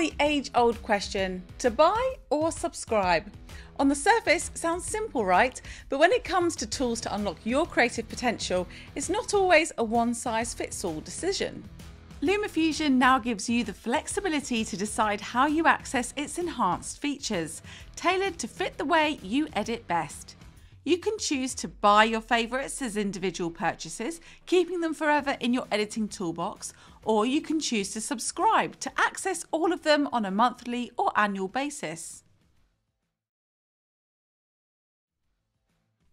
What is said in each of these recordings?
the age old question to buy or subscribe? On the surface, sounds simple, right? But when it comes to tools to unlock your creative potential, it's not always a one size fits all decision. LumaFusion now gives you the flexibility to decide how you access its enhanced features, tailored to fit the way you edit best. You can choose to buy your favourites as individual purchases, keeping them forever in your editing toolbox, or you can choose to subscribe to access all of them on a monthly or annual basis.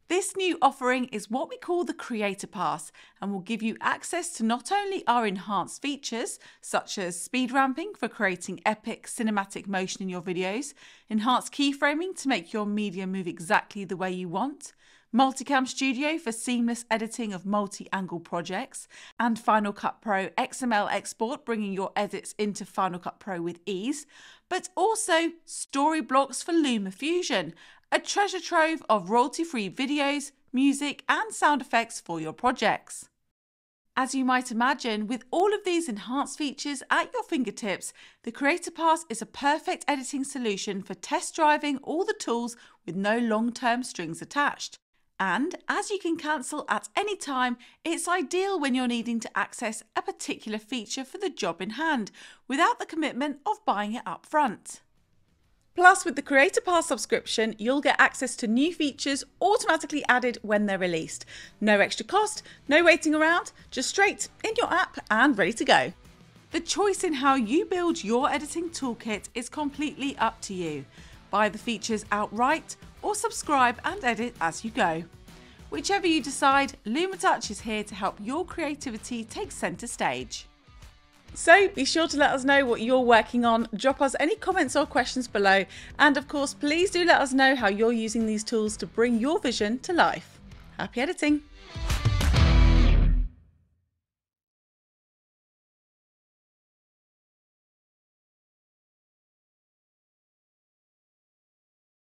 This new offering is what we call the Creator Pass and will give you access to not only our enhanced features, such as speed ramping for creating epic cinematic motion in your videos, enhanced keyframing to make your media move exactly the way you want, Multicam Studio for seamless editing of multi angle projects, and Final Cut Pro XML export, bringing your edits into Final Cut Pro with ease, but also Storyblocks for LumaFusion, a treasure trove of royalty free videos, music, and sound effects for your projects. As you might imagine, with all of these enhanced features at your fingertips, the Creator Pass is a perfect editing solution for test driving all the tools with no long term strings attached. And as you can cancel at any time, it's ideal when you're needing to access a particular feature for the job in hand without the commitment of buying it up front. Plus, with the Creator Pass subscription, you'll get access to new features automatically added when they're released. No extra cost, no waiting around, just straight in your app and ready to go. The choice in how you build your editing toolkit is completely up to you. Buy the features outright or subscribe and edit as you go. Whichever you decide, LumaTouch is here to help your creativity take centre stage. So be sure to let us know what you're working on. Drop us any comments or questions below. And of course, please do let us know how you're using these tools to bring your vision to life. Happy editing!